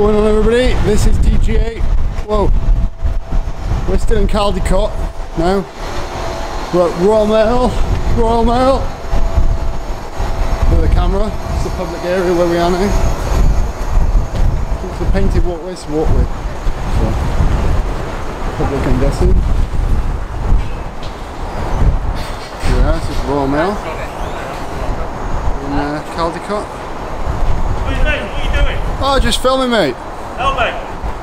going on everybody? This is TGA. Whoa. We're still in Caldicot now. We're at Royal Mail. Royal Mail. With a camera. It's a public area where we are now. It's a painted walkway, it's a walkway. So, public I'm guessing. Yeah, this is Royal Mail. In uh, Caldicot. What are you doing? What are you doing? Oh, just filming mate. Help me.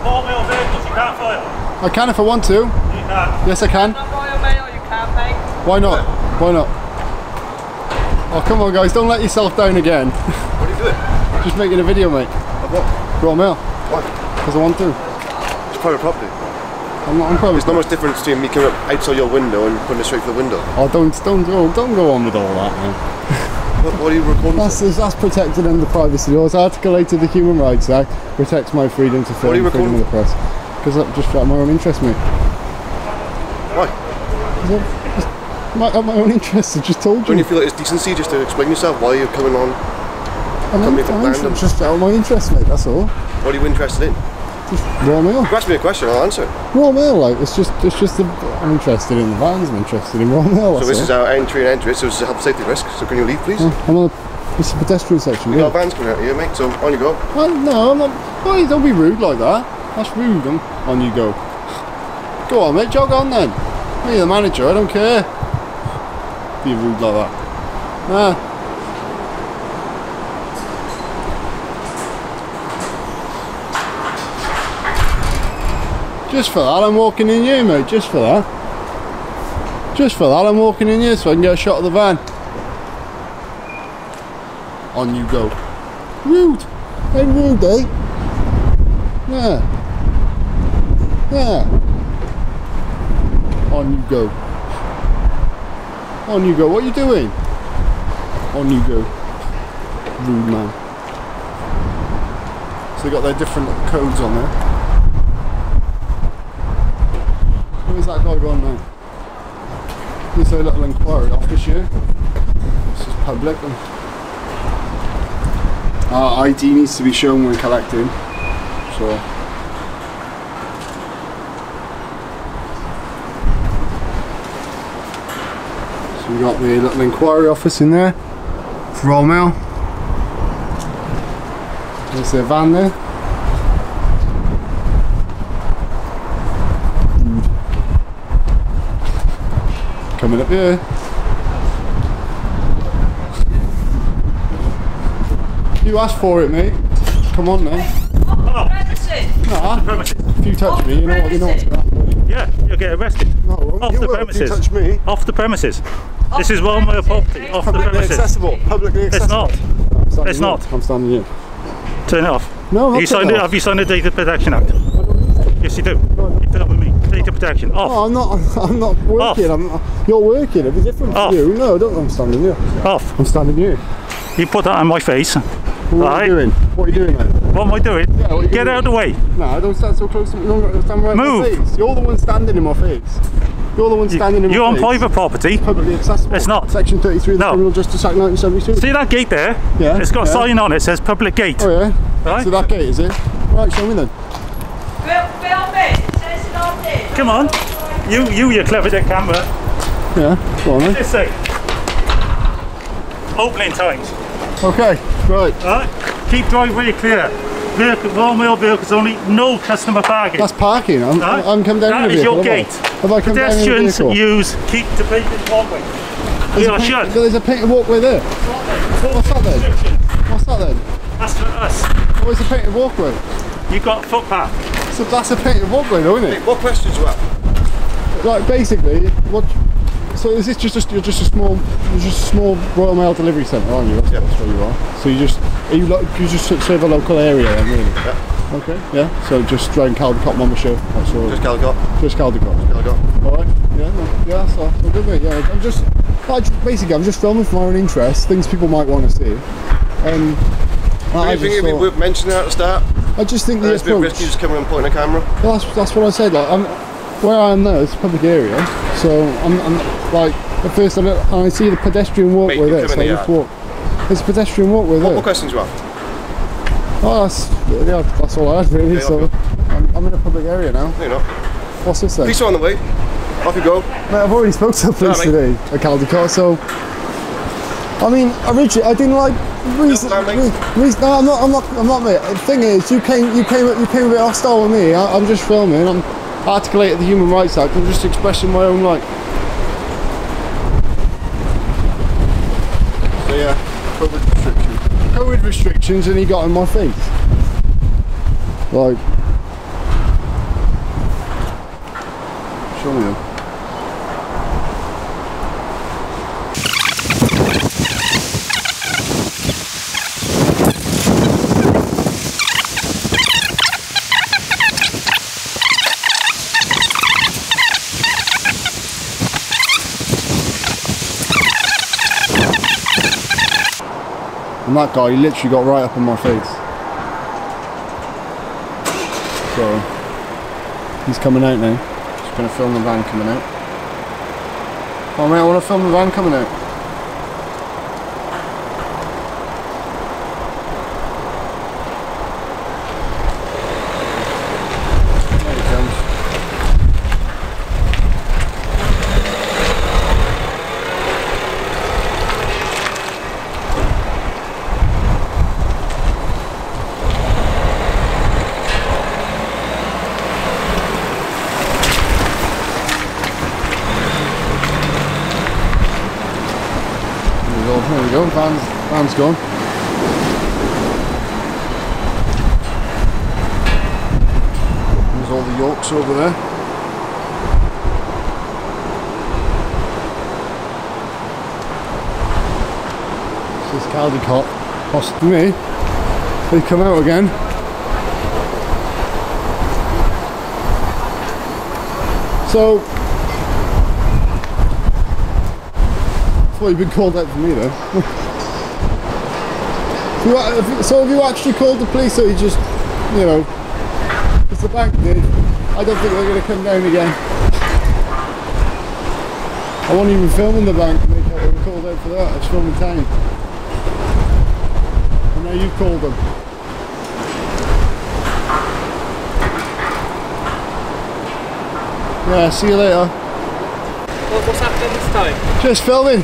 Four mil vehicles, you can't fire. I can if I want to. You can't. Yes, I can. Not Royal Mail, you can't mate. Why not? Why not? Oh, come on, guys, don't let yourself down again. What are you doing? Just making a video, mate. Of what? Royal Mail, Why? because I want to. It's private property. I'm not. I'm probably. There's not much difference between me coming up outside your window and putting it straight for the window. Oh, don't, don't go, don't go on with all that, man. What, are you recording? That's that's protected under privacy laws. Article 8 of the Human Rights Act protects my freedom to film and freedom of the press. Because I'm just my own interest, mate. Why? My, at my own interest, I just told you. Don't you. feel like it's decency just to explain yourself why you're coming on? I'm for fine, random- just out of my interest, mate. That's all. What are you interested in? Royal Mail. You ask me a question, I'll answer. Royal Mail, like it's just, it's just. The, I'm interested in the vans. I'm interested in Royal Mail. So this all. is our entry and exit, so this is a health safety risk. So can you leave, please? I'm on. A, it's a pedestrian section. We Yeah. got vans coming out here, mate. So on you go. Oh, no, I'm not. Oh, don't be rude like that. That's rude. I'm, on you go. Go on, mate. Jog on then. You're the manager. I don't care. Be rude like that. Nah. Just for that, I'm walking in you, mate. Just for that. Just for that, I'm walking in you so I can get a shot of the van. On you go. Rude. Hey, rude, eh? Yeah. Yeah. On you go. On you go. What are you doing? On you go. Rude man. So they got their different codes on there. Where's that guy gone now? There's a little inquiry office here. This is public. Our ID needs to be shown when collecting. So. So we got the little inquiry office in there for Royal Mail. There's their van there. Coming up here. You asked for it, mate. Come on then. Premises. Nah, Premises. if you touch me, you know what you know what's going to happen. Yeah, you'll get arrested. No, I. Off you the will if you premises. touch me. Off the premises. this is one Royal Mail premises, property. mate. Off the Publicly premises. accessible. Publicly It's not. It's here. not. I'm standing here. Turn it off. No, I'm not you signed it it. off. Have you signed the Data Protection Act? Yes, you do. You did it with me. Data protection. Off. Oh, I'm not. I'm not working. I'm. You're working. It'd be different Off. for you. No, I don't. I'm standing here. Off. I'm standing here. You put that on my face. What are you doing? What are you doing, mate? What am I doing? Yeah, what are you Get doing? out of the way. No, don't stand so close to me. Don't stand right Move. in my face. You're the one standing in my face. You're the one standing in my You're on face. private property. Publicly accessible. It's not. Section 33 of the No. Criminal Justice Act 1972. See that gate there? Yeah, It's got a sign on it. Says public gate. Oh yeah. Right. So that gate is it? Right, show me then. Film, film it. It says it on there. Come on. You, you, you clever dick camera. Yeah. Go on then. Say. Opening times. Okay. Right. Right? Keep driveway clear. Vehicle, Royal Mail vehicles only. No customer parking. That's parking. I'm, Right? I'm come down That a is vehicle. your gate. Have I Pedestrians use keep the vacant walkway. We There's a are paint- shut. There's a painted walkway there. What's that then? What's that then? That's for us. Oh, what is the painted walkway? You got a footpath. So that's a painted walkway though, isn't it? What questions you have? Like basically, what? So is this just a, you're just a small, you're just a small Royal Mail delivery centre, aren't you? That's, Yeah. that's where you are. So you just, are you lo- you just serve a local area then, really? Yeah. Okay. Yeah. So just driving Caldicot, Monmouthshire, that's all. Just Caldicot. just Caldicot. Caldicot. All right. Yeah. No, yeah. That's all. all good, mate. Yeah. I'm just, I just- basically, I'm just filming for my own interest, things people might want to see. Um, Do I you think just, it'd be worth mentioning at the start? I just think Uh, the it's a bit approach. risky just coming and pointing a camera. Well, that's, that's what I said. Like, I'm, where I am now, it's a public area, so I'm, I'm like at first I, don't, I see the pedestrian walkway Mate, there, so in I the just walk. There's a pedestrian walkway What there. more questions you have? Oh, that's, yeah, that's all I had really. Okay, so. I'm, I'm in a public area now. No, you're not. What's this then? Police are on the way. Off you go. Mate, I've already spoke to the police Alright. today at Caldicot, so I mean, originally I didn't like reason. No, mate. re- reason no, I'm not. I'm not. I'm not. Mate. The thing is, you came. You came. You came a bit hostile with me. I, I'm just filming. I'm articulating the Human Rights Act. I'm just expressing my own like. So yeah, COVID restrictions. COVID restrictions, and he got in my face. Like. Show me them. And that guy literally got right up in my face. So he's coming out now. Just gonna film the van coming out. Oh mate, I wanna film the van coming out. Go, van's, van's gone. There's all the yolks over there. This is Caldicot, possibly me. They come out again. So, Well, you've been called out for me then. You, you- so have you actually called the police or you just, you know, it's the bank dude. I don't think they're going to come down again. I wasn't even filming the bank and they ca- they were called out for that. I was filming town. And now you've called them. Yeah, see you later. What, what's happening this time? Just filming.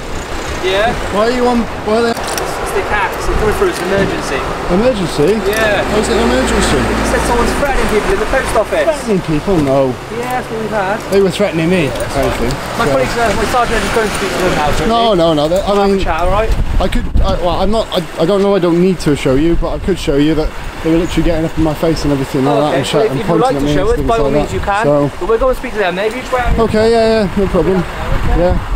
Yeah, Why are you on? Why are they? it's, it's the cats. They're coming through. It's an emergency. Emergency? Yeah. Why is it an emergency? It said someone's threatening people in the post office. Threatening people? No. Yeah, that's what we've had. They were threatening me. Anything. My colleagues, uh, my sergeant is going to speak to them now. No, he? no, no. they- I mean, chat, alright? I could. I, well, I'm not. I, I don't know. I don't need to show you, but I could show you that they were literally getting up in my face and everything like Oh, that okay. and, Well, and if you'd pointing like at to me show and it, things by all like means that. you can. So, But we're going to speak to them. Maybe you try okay, yeah, yeah, no problem. Yeah.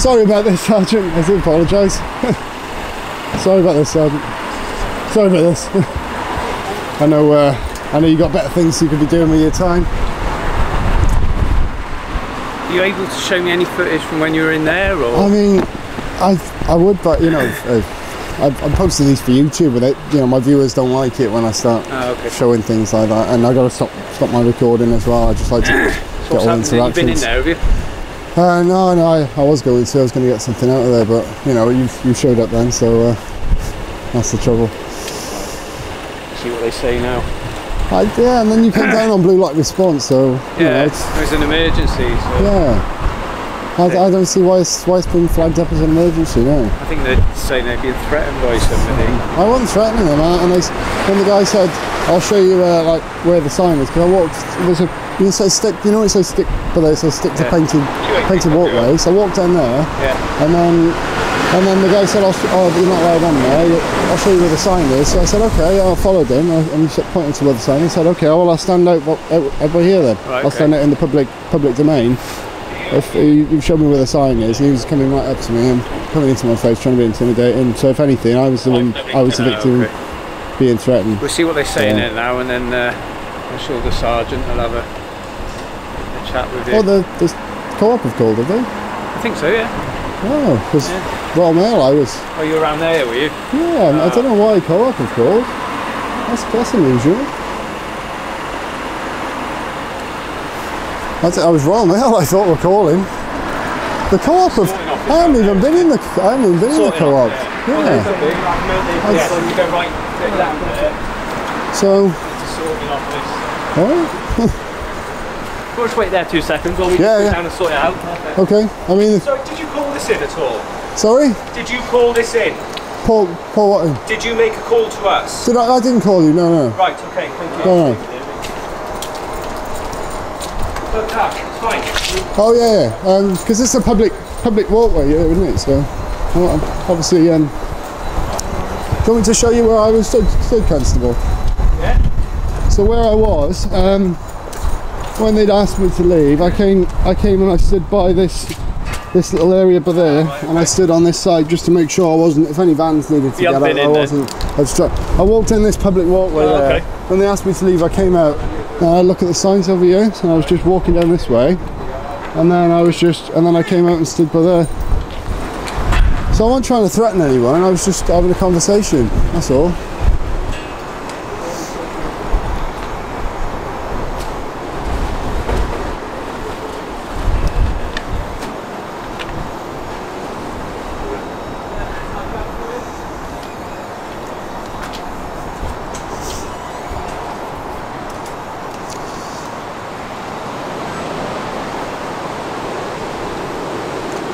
Sorry about this, Sergeant. I do apologise. Sorry about this, Sergeant. Sorry about this. I know. Uh, I know you got better things you could be doing with your time. Are you able to show me any footage from when you were in there, or...? I mean, I I would, but you know, uh, I'm posting these for YouTube, but it, you know, my viewers don't like it when I start Oh, okay. showing things like that, and I got to stop stop my recording as well. I just like to get all happening? You've been in there, have you? Uh, no, no, I, I was going to. I was going to get something out of there, but you know, you you showed up then, so uh, that's the trouble. See what they say now. I, yeah, and then you came down on blue light response, so you know, Yeah, it's, it was an emergency, so... yeah. I, I don't see why it's, why it's been flagged up as an emergency now. I think they're saying they're being threatened by somebody. I wasn't threatening them, I- and s- when the guy said, "I'll show you uh, like where the sign is," because I walked, there's a you can say stick, you know, it says stick, but it says stick to Yeah. painted ain't painted people walkway. So I walked down there, Yeah. and then and then the guy said, I'll, "Oh, you're not allowed on there. I'll show you where the sign is." So I said, "Okay." I followed him, I- and he said- pointed to where the sign. is. He said, "Okay, well, I'll stand out, out over here then. Right, I'll stand okay. out in the public public domain." If you you show me where the sign is, and he was coming right up to me and coming into my face, trying to be intimidating. So if anything, I was the one, I was the victim okay. being threatened. We'll see what they say in it now, and then uh, I'm sure the sergeant will have a, a chat with you. Oh, the, the co-op have called, have they? I think so, yeah. Oh, because Yeah. Royal Mail, I was. Oh, you were around there, were you? Yeah, I don't know why co-op have called. That's, that's unusual. That's it, I was Royal Mail, I thought we were calling. The co-op have. I haven't even been in the. I haven't even been in the co-op. off there. Yeah. Yeah, so you go right there. So, Sorting off this. We'll just wait there two seconds while we Yeah, yeah. down and sort it out. okay. I mean, So, did you call this in at all? sorry, Did you call this in? Paul, Paul, what? Did you make a call to us? Did I? I didn't call you. No, no. Right, okay, thank you. No, no. No, Tash, it's fine. Oh yeah, yeah. Because it's a public public walkway, yeah, isn't it? So, obviously, um, do you want me to show you where I was stood, stood constable? Yeah? So where I was, um, when they'd asked me to leave, I came, I came and I stood by this, this little area by there, and I stood on this side just to make sure I wasn't, if any vans needed to You get out, I wasn't obstruct. I walked in this public walkway Oh, there. okay. When they asked me to leave, I came out. And I look at the signs over here, so I was just walking down this way, and then I was just, and then I came out and stood by there. So I wasn't trying to threaten anyone. I was just having a conversation. That's all.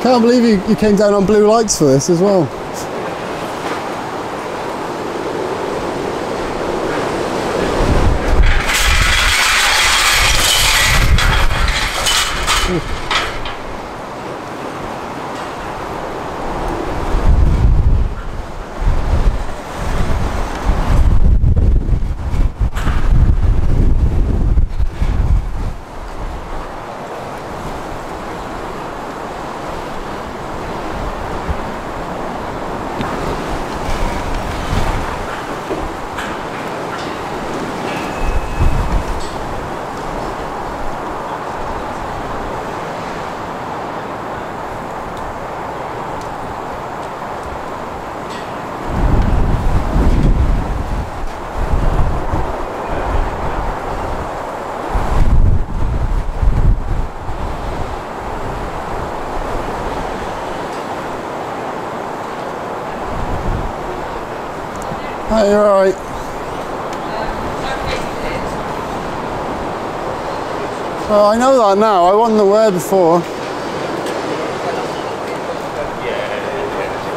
I can't believe you, you came down on blue lights for this as well. Hi, you're alright. Oh, I know that now. I wasn't aware before.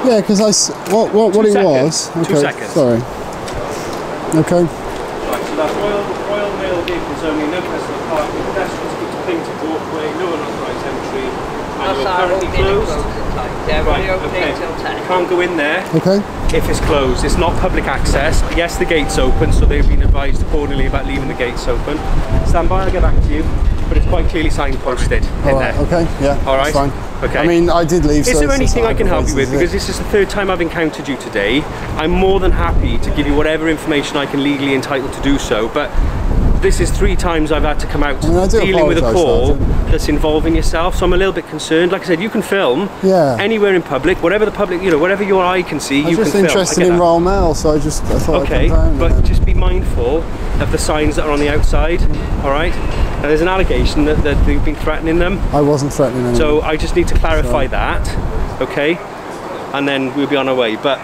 Yeah, because I what what what Two it seconds. was. Two Okay, seconds. Sorry. Okay. Right, so that's Royal, Royal Mail vehicles only, no personal parking, pedestrians keep to painted walkway, no unauthorised entry, and That's you're our currently opening closed. Yeah, Right, we're opening okay. Till 10. You can't go in there Okay. if it's closed. It's not public access. Yes, the gate's open, so they've been advised accordingly about leaving the gates open. Stand by, I'll get back to you. But it's quite clearly signposted in All right. there. Okay. Yeah. All right. Fine. okay. I mean, I did leave. Is so there anything I can help you with? Because this is the third time I've encountered you today. I'm more than happy to give you whatever information I can legally entitled to do so, but this is three times I've had to come out I mean, I do dealing with a call Sergeant. that's involving yourself, so I'm a little bit concerned. Like I said, you can film Yeah. anywhere in public, whatever the public, you know, whatever your eye can see, I was you just can film. I'm just interested in that. Royal Mail, so I just I thought Okay, I'd come down. but then- just be mindful of the signs that are on the outside, all right? Now, there's an allegation that, that they've been threatening them. I wasn't threatening them. So I just need to clarify that, okay? And then we'll be on our way. But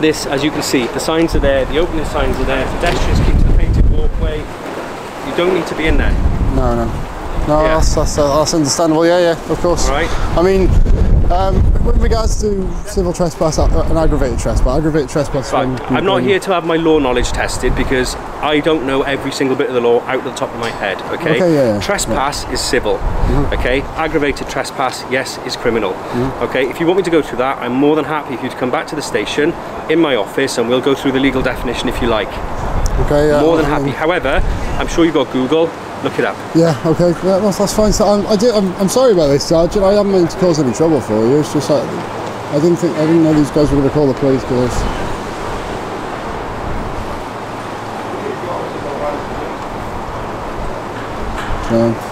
this, as you can see, the signs are there, the opening signs are there, pedestrians keep to the painted walkway. You don't need to be in there, No, no. No, Yeah. that's, that's, uh, that's understandable. Yeah, yeah, of course. right? I mean, um, with regards to civil trespass, uh, and aggravated trespass, aggravated trespass. Right. I'm not here to have my law knowledge tested because I don't know every single bit of the law out of the top of my head. Okay. Okay, yeah, yeah. Trespass is civil. Mm-hmm. Okay. Aggravated trespass, yes, is criminal. Mm-hmm. Okay. If you want me to go through that, I'm more than happy for you to come back to the station in my office and we'll go through the legal definition if you like. Okay, yeah. more than happy. However, I'm sure you've got Google. Look it up. Yeah, okay, yeah, that's, that's fine. So I'm, I did, I'm, I'm sorry about this, Sergeant. I haven't meant to cause any trouble for you. It's just like I didn't think I didn't know these guys were going to call the police because. So.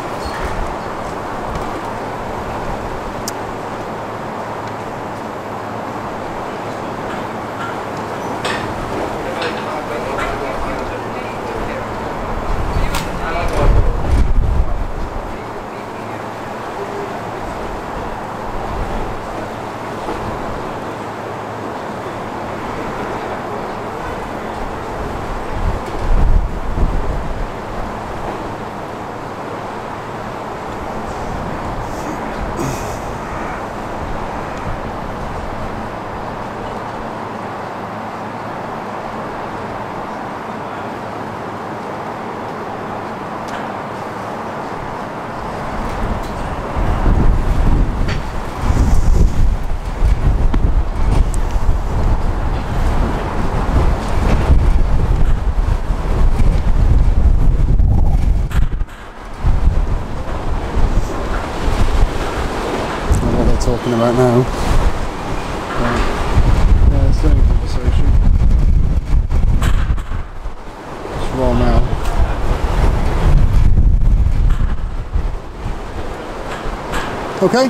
Okay,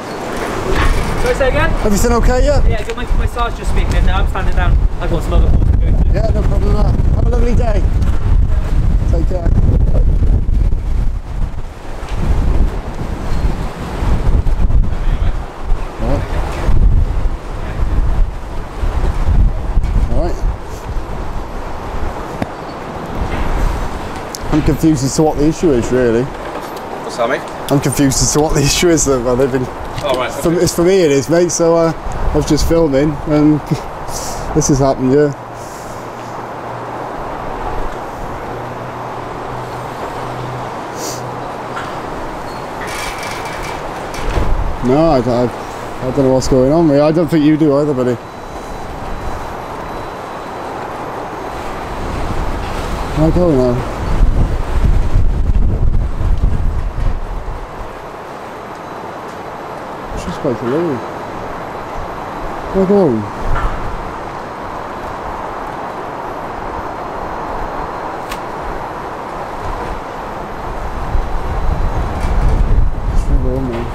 Sorry, say again? everything okay? Yeah. Yeah, got my, my sarge just speaking in now. I'm standing down. I've got some other calls to go through. Yeah, no problem. at all. Have a lovely day. Take care. Alright. Alright. I'm confused as to what the issue is, really. What's that, mate? I'm confused as to what the issue is. That well, they've been. All right. For, it's for me, it is, mate. So uh, I was just filming, and this has happened. Yeah. No, I, I, I don't know what's going on. Really. I don't think you do either, buddy. I go now. She's quite low. I go. It's not on there.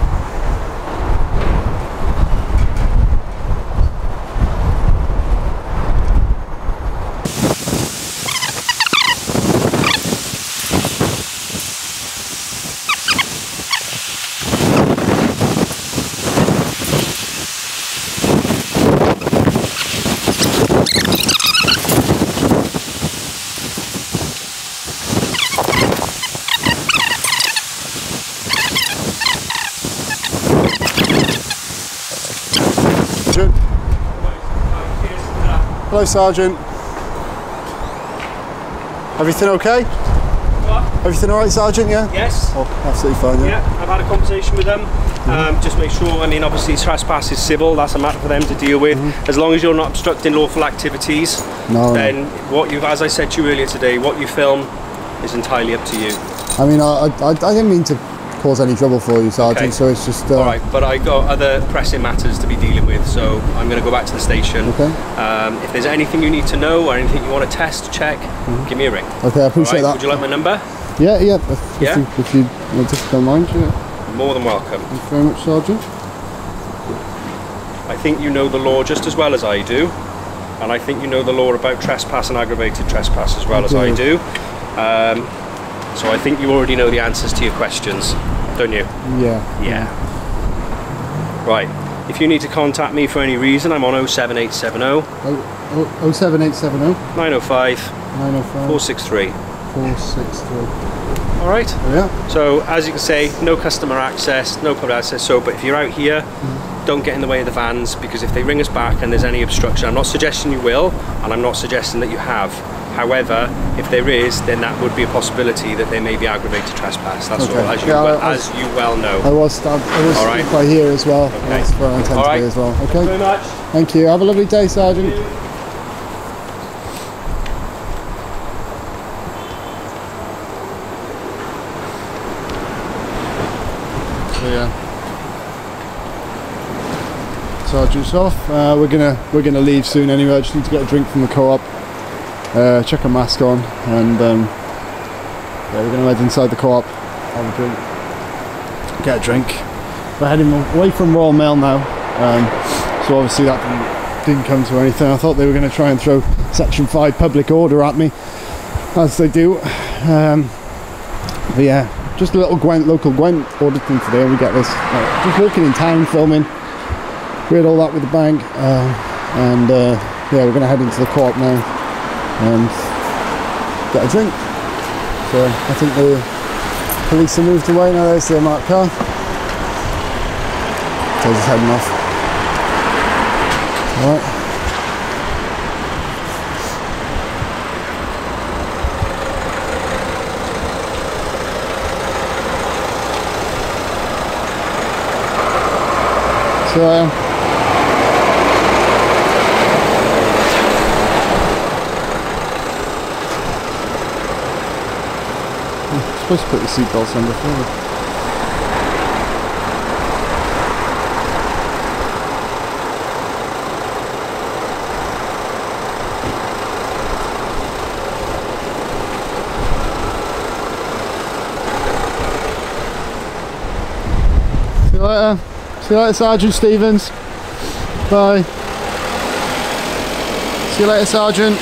Sergeant. Hello, Sergeant. Everything okay? Everything all right, Sergeant? Yeah. Yes. Oh, absolutely fine. Yeah. Yeah, I've had a conversation with them. Um, just make sure, I mean, obviously, trespass is civil, that's a matter for them to deal with. As long as you're not obstructing lawful activities, No. then what you've, as I said to you earlier today, what you film is entirely up to you. I mean, I, I, I didn't mean to cause any trouble for you, Sergeant. Okay. So it's just. Uh, All right, but I got other pressing matters to be dealing with, so I'm going to go back to the station. Okay. Um, if there's anything you need to know or anything you want to test, check, give me a ring. Okay, I appreciate right, that. would you like my number? yeah, yeah. If, Yeah? If you, if you want to don't mind, yeah. More than welcome. Thank you very much, Sergeant. I think you know the law just as well as I do, and I think you know the law about trespass and aggravated trespass as well as I do. Um, so I think you already know the answers to your questions, don't you? Yeah. Yeah. Right. If you need to contact me for any reason, I'm on 07870 Oh, oh, 07870 905 905 463. 463. All right. Yeah. So as you can say, no customer access, no public access. So, but if you're out here, mm-hmm. don't get in the way of the vans because if they ring us back and there's any obstruction, I'm not suggesting you will, and I'm not suggesting that you have. However, if there is, then that would be a possibility that there may be aggravated trespass. That's Okay. all, as you, Yeah, well, I- I- as you well know. I was stabbed. I was All right. stabbed by here as well. Okay. That's where I intend All to right. be as well. Thank you Okay. very much. Thank you. Have a lovely day, Sergeant. So yeah, Sergeant's off. Uh, we're gonna we're gonna leave soon anyway. I just need to get a drink from the co-op. Uh, chuck a mask on, and um, yeah, we're gonna head inside the co-op, have a drink, get a drink. We're heading away from Royal Mail now. Um, so obviously that didn't, didn't come to anything. I thought they were going to try and throw Section 5 public order at me, as they do. Um, but yeah, just a little Gwent, local Gwent auditing today, and we get this. uh, just walking in town filming. We had all that with the bank, uh, and uh, yeah, we're going to head into the co-op now and get a drink. So I think the police have moved away now. There's their marked car. So just heading off. Alright. So um, supposed to put the seatbelts on before. See you later. See you later, Sergeant Stevens. Bye. See you later, Sergeant.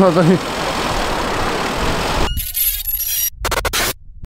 Not very